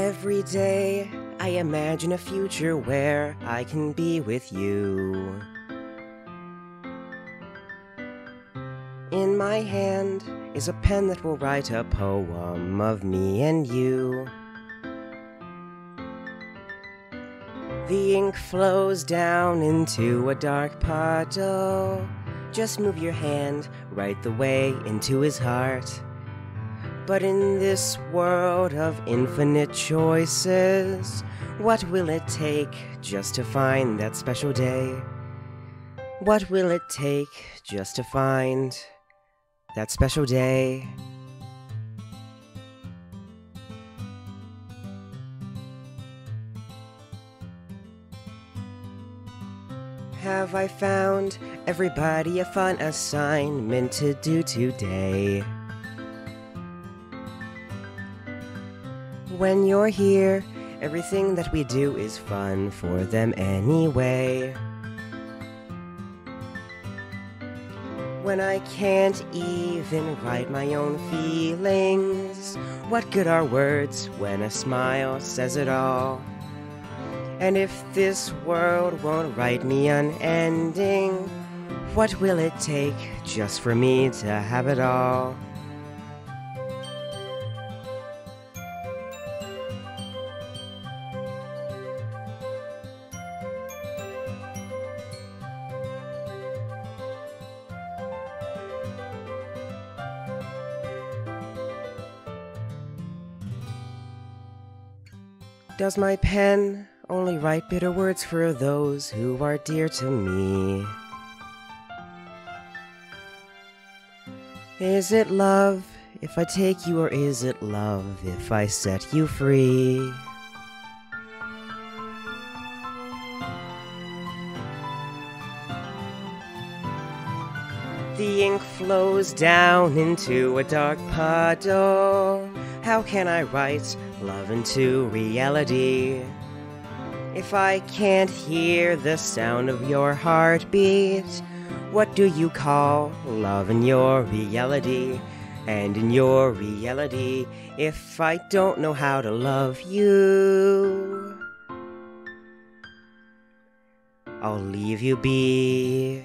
Every day I imagine a future where I can be with you. In my hand is a pen that will write a poem of me and you. The ink flows down into a dark puddle. Just move your hand right the way into his heart. But in this world of infinite choices, what will it take just to find that special day? What will it take just to find that special day? Have I found everybody a fun assignment to do today? When you're here, everything that we do is fun for them anyway. When I can't even write my own feelings, what good are words when a smile says it all? And if this world won't write me unending, what will it take just for me to have it all? Does my pen only write bitter words for those who are dear to me? Is it love if I take you, or is it love if I set you free? The ink flows down into a dark puddle. How can I write love into reality? If I can't hear the sound of your heartbeat, what do you call love in your reality? And in your reality, if I don't know how to love you, I'll leave you be.